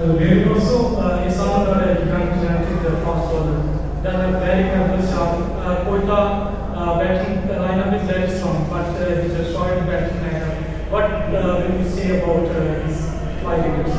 David also, uh, is someone that you can the fast bowler. That a very start. Uh, Quetta uh, batting the lineup is very strong, but uh, he's a short batting lineup. What uh, will you say about uh, his five wickets?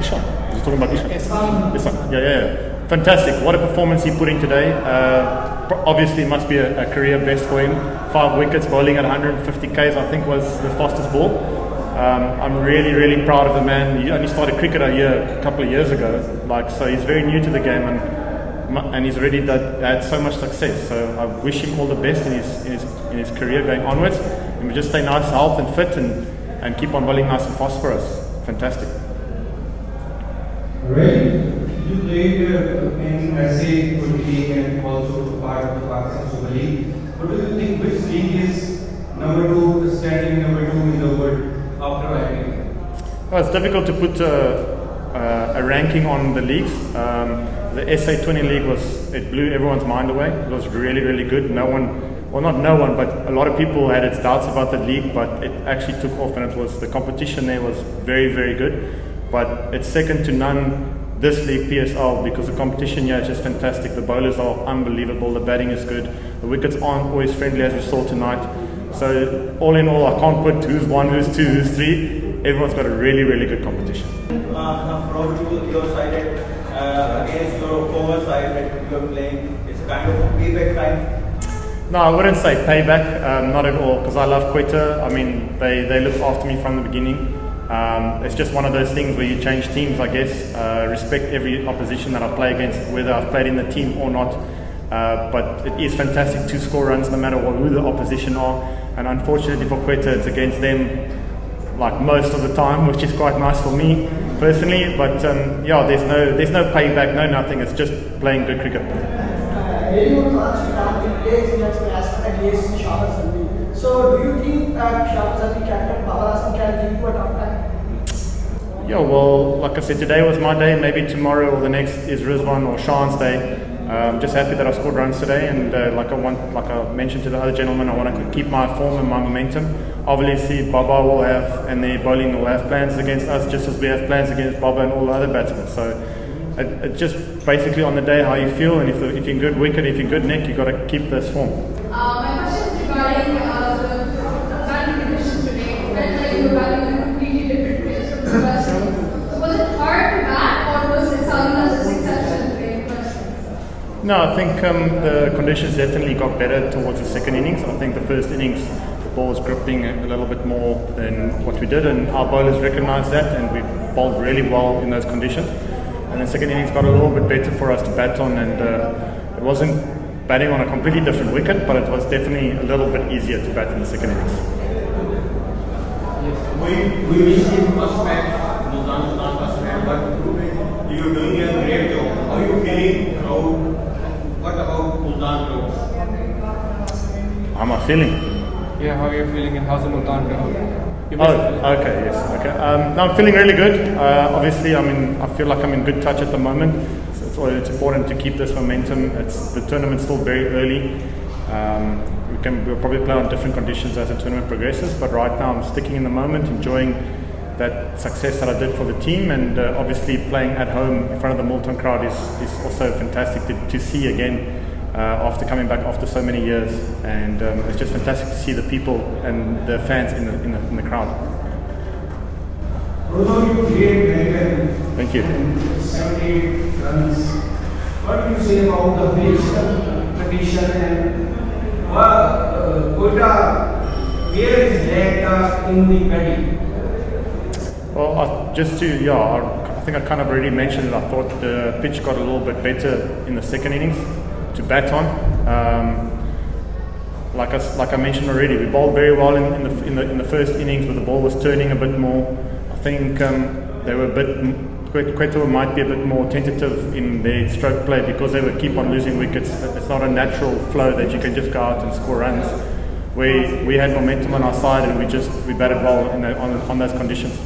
Ishan. Is he talking about Ishan? Ishan. Ishan. Yeah, yeah, yeah. Fantastic. What a performance he put in today. Uh, obviously, must be a, a career best for him. Five wickets, bowling at 150 Ks, I think was the fastest ball. Um, I'm really, really proud of the man. He only started cricket a year, a couple of years ago. Like, so he's very new to the game and, and he's already done, had so much success. So I wish him all the best in his, in his, in his career going onwards. And we just stay nice, health and fit and, and keep on bowling nice and fast for us. Fantastic. Ray, you played in SA and also part of the Pakistan Super League. What do you think which league is number two, standing number two in the world after IPL? Well, it's difficult to put a, a, ranking on the leagues. Um, the SA20 league was it blew everyone's mind away. It was really really good. No one, well not no one, but a lot of people had its doubts about the league, but it actually took off, and it was the competition there was very very good. But it's second to none this league PSL because the competition here is just fantastic. The bowlers are unbelievable. The batting is good. The wickets aren't always friendly as we saw tonight. So all in all, I can't put who's one, who's two, who's three. Everyone's got a really, really good competition. uh, from to your side uh, against your former side that you are playing. It's kind of a payback time. No, I wouldn't say payback, um, not at all, because I love Quetta. I mean, they, they looked after me from the beginning. Um, it's just one of those things where you change teams, I guess. Uh, respect every opposition that I play against, whether I've played in the team or not. Uh, but it is fantastic to score runs no matter what, who the opposition are. And unfortunately for Quetta, it's against them like most of the time, which is quite nice for me personally. But um, yeah, there's no there's no payback, no nothing. It's just playing good cricket. Very good thoughts regarding players against Batsman against Shahbaz Zalmi. So, do you think that Shahbaz Zalmi captain Babar can give you a tough time? Yeah, well, like I said, today was my day. Maybe tomorrow or the next is Rizwan or Sean's day. I'm um, just happy that I scored runs today, and uh, like I want, like I mentioned to the other gentleman, I want to keep my form and my momentum. Obviously, Babar will have, and their bowling will have plans against us, just as we have plans against Babar and all the other batsmen. So, it, it just basically on the day how you feel, and if, the, if you're good wicket, if you're good neck, you've got to keep this form. Uh, my question is regarding uh, the batting conditions today. It felt like you were batting in a completely different place from the first inning. So was it hard to bat, or was it something as a succession today? first? No, I think um, the conditions definitely got better towards the second innings. I think the first innings, the ball was gripping a little bit more than what we did, and our bowlers recognised that, and we bowled really well in those conditions. And the second innings got a little bit better for us to bat on, and uh, it wasn't batting on a completely different wicket, but it was definitely a little bit easier to bat in the second innings. Yes. We, we wish you first match, Multan Sultan first match, but you're doing a great job. How are you feeling crowd? What about Multan crowd? How am I feeling? Yeah, how are you feeling and how's the Multan? You Oh, okay, yes, okay. Um, no, I'm feeling really good. Uh, obviously, I mean, I feel like I'm in good touch at the moment. So it's, it's important to keep this momentum. It's the tournament's still very early. Um, we can we'll probably play on different conditions as the tournament progresses, but right now I'm sticking in the moment, enjoying that success that I did for the team, and uh, obviously playing at home in front of the Multan crowd is, is also fantastic to, to see again after coming back after so many years, and um, it's just fantastic to see the people and the fans in the, in the, in the crowd. Although you played very well, Thank you. 78 runs, what do you say about the pitch condition and what, uh, Quetta, where is lagged in the batting? Well, I, just to yeah, I, I think I kind of already mentioned it. I thought the pitch got a little bit better in the second innings to bat on. Um, like I, like I mentioned already, we bowled very well in, in, the, in, the, in the first innings where the ball was turning a bit more. I think um, they were a bit, Quet- Quetta might be a bit more tentative in their stroke play because they would keep on losing wickets. It's not a natural flow that you can just go out and score runs. We, we had momentum on our side and we just we batted well in the, on, on those conditions.